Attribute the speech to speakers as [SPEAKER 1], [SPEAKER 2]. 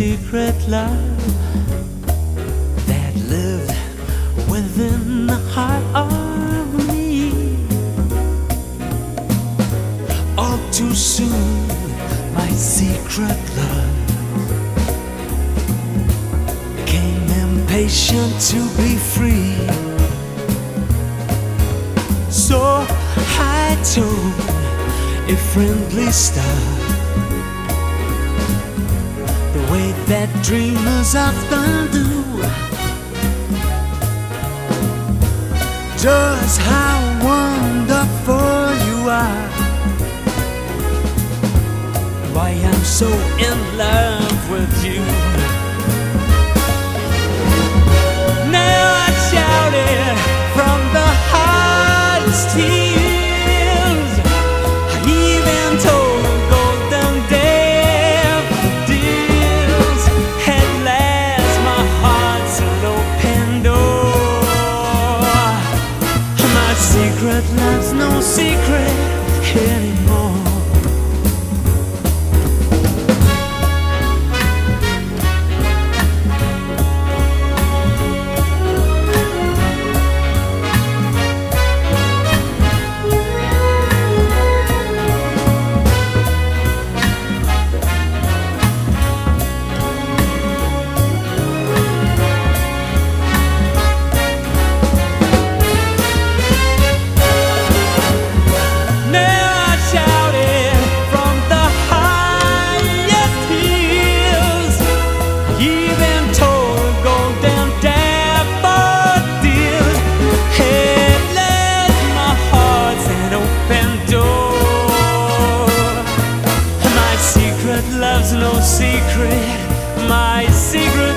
[SPEAKER 1] secret love that lived within the heart of me. All too soon, my secret love came impatient to be free. So I told a friendly star dreamers often do. Just how wonderful you are. Why I'm so in love with you. no secret. Love's no secret, my secret.